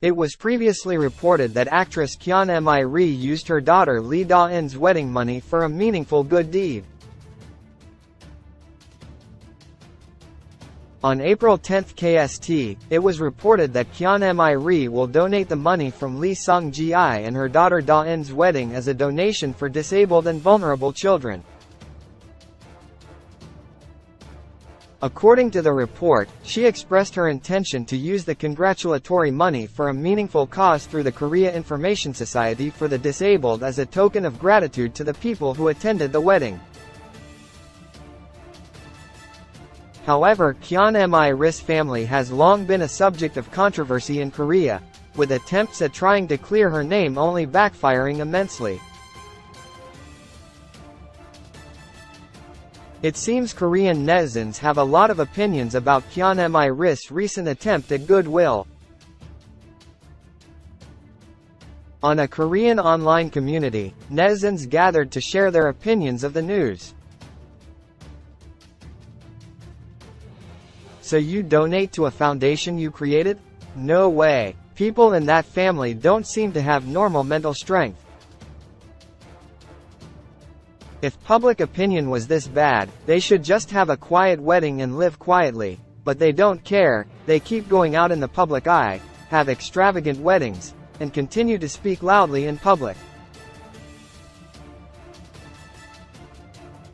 It was previously reported that actress Kyeon Mi-ri used her daughter Lee Da-in's wedding money for a meaningful good deed. On April 10 KST, it was reported that Kyeon Mi-ri will donate the money from Lee Seung-gi and her daughter Da-in's wedding as a donation for disabled and vulnerable children. According to the report, she expressed her intention to use the congratulatory money for a meaningful cause through the Korea Information Society for the Disabled as a token of gratitude to the people who attended the wedding. However, Kyeon Mi-ri's family has long been a subject of controversy in Korea, with attempts at trying to clear her name only backfiring immensely. It seems Korean netizens have a lot of opinions about Kyeon Mi-ri's recent attempt at goodwill. On a Korean online community, netizens gathered to share their opinions of the news. So you donate to a foundation you created? No way. People in that family don't seem to have normal mental strength. If public opinion was this bad, they should just have a quiet wedding and live quietly. But they don't care, they keep going out in the public eye, have extravagant weddings, and continue to speak loudly in public.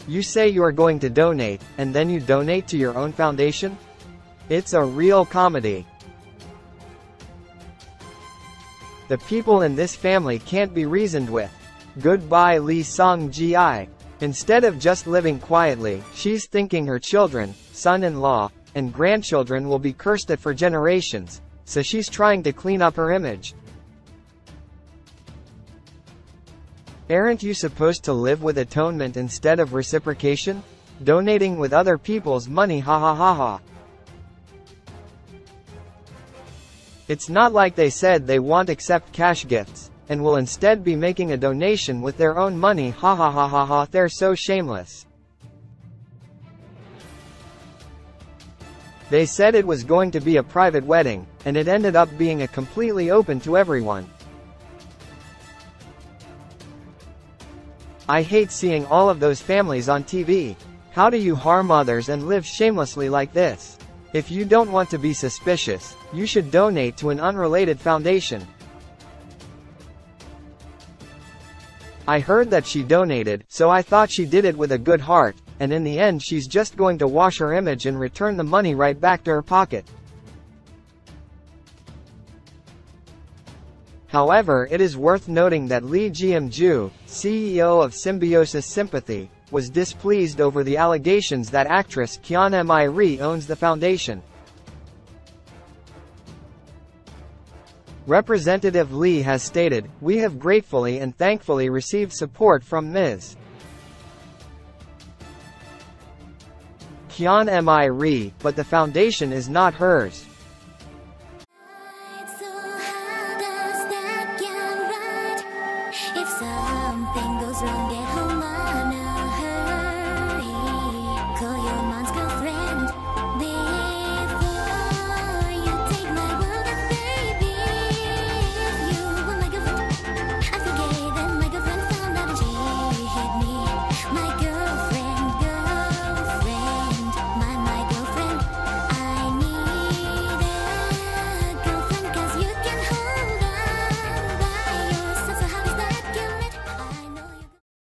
You say you are going to donate, and then you donate to your own foundation? It's a real comedy. The people in this family can't be reasoned with. Goodbye Lee Seung-gi. Instead of just living quietly, she's thinking her children, son-in-law, and grandchildren will be cursed at for generations, so she's trying to clean up her image. Aren't you supposed to live with atonement instead of reciprocation? Donating with other people's money ha ha ha ha. It's not like they said they won't accept cash gifts and will instead be making a donation with their own money ha ha ha ha ha they're so shameless. They said it was going to be a private wedding, and it ended up being a completely open to everyone. I hate seeing all of those families on TV. How do you harm others and live shamelessly like this? If you don't want to be suspicious, you should donate to an unrelated foundation. I heard that she donated, so I thought she did it with a good heart, and in the end she's just going to wash her image and return the money right back to her pocket. However, it is worth noting that Lee Jiam-ju, CEO of Symbiosis Sympathy, was displeased over the allegations that actress Kyeon Mi-ri owns the foundation. Representative Lee has stated, We have gratefully and thankfully received support from Ms. Kyan M.I. But the foundation is not hers.